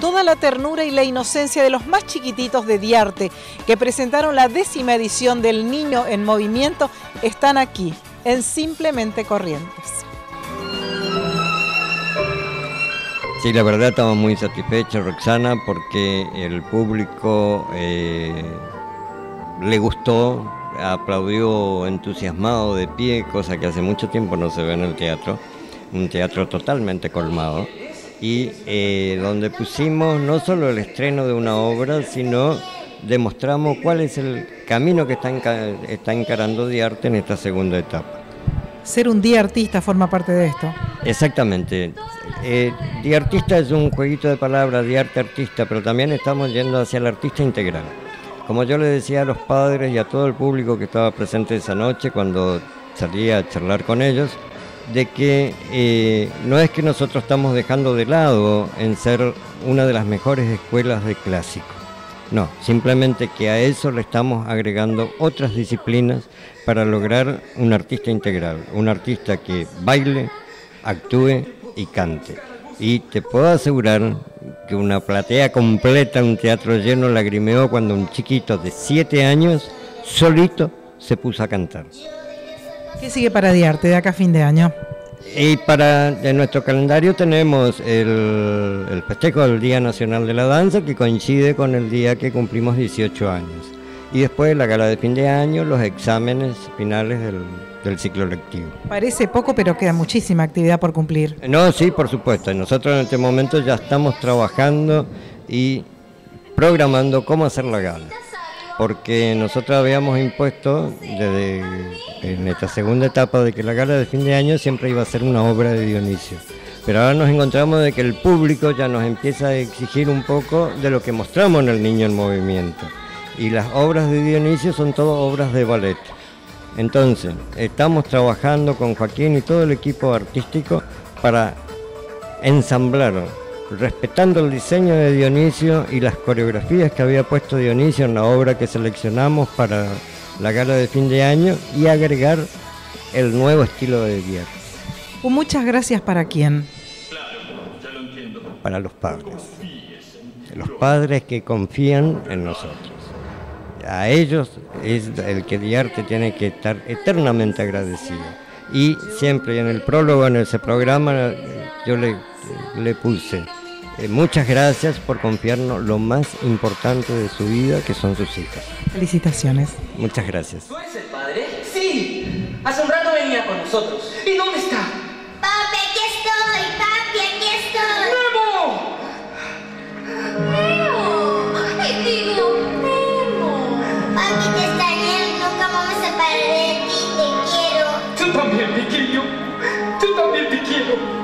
toda la ternura y la inocencia de los más chiquititos de Diarte, que presentaron la décima edición del Niño en Movimiento, están aquí, en Simplemente Corrientes. Sí, la verdad estamos muy satisfechos, Roxana, porque el público eh, le gustó, aplaudió entusiasmado de pie, cosa que hace mucho tiempo no se ve en el teatro, un teatro totalmente colmado, y eh, donde pusimos no solo el estreno de una obra, sino demostramos cuál es el camino que está, está encarando Diarte en esta segunda etapa. Ser un día artista forma parte de esto. Exactamente. Eh, día artista es un jueguito de palabras, de arte artista, pero también estamos yendo hacia el artista integral. Como yo le decía a los padres y a todo el público que estaba presente esa noche cuando salía a charlar con ellos, de que eh, no es que nosotros estamos dejando de lado en ser una de las mejores escuelas de clásico. No, simplemente que a eso le estamos agregando otras disciplinas para lograr un artista integral, un artista que baile, actúe y cante. Y te puedo asegurar que una platea completa, un teatro lleno, lagrimeó cuando un chiquito de siete años, solito, se puso a cantar. ¿Qué sigue para Diarte de acá a fin de año? Y para en nuestro calendario tenemos el, el, festejo del Día Nacional de la Danza, que coincide con el día que cumplimos 18 años. Y después la gala de fin de año, los exámenes finales del, del ciclo lectivo. Parece poco, pero queda muchísima actividad por cumplir. No, sí, por supuesto. Nosotros en este momento ya estamos trabajando y programando cómo hacer la gala. Porque nosotros habíamos impuesto desde en esta segunda etapa de que la gala de fin de año siempre iba a ser una obra de Dionisio. Pero ahora nos encontramos de que el público ya nos empieza a exigir un poco de lo que mostramos en el niño en movimiento. Y las obras de Dionisio son todas obras de ballet. Entonces, estamos trabajando con Joaquín y todo el equipo artístico para ensamblar, respetando el diseño de Dionisio y las coreografías que había puesto Dionisio en la obra que seleccionamos para la gala de fin de año y agregar el nuevo estilo de guiar. Muchas gracias para quién. Para los padres. Los padres que confían en nosotros a ellos es el que Diarte tiene que estar eternamente agradecido. Y siempre en el prólogo, en ese programa, yo le, le puse, eh, muchas gracias por confiarnos lo más importante de su vida, que son sus hijos. Felicitaciones. Muchas gracias. ¿Tú eres el padre? Sí. Hace un rato venía con nosotros. ¿Y dónde está? Papi, aquí estoy. Papi, aquí estoy. ¡Memo! Memo. Ay, digo, Memo. Papi, te extrañé. Nunca más me separaré de ti. Te quiero. Tú también, pequeño. Tú también te quiero.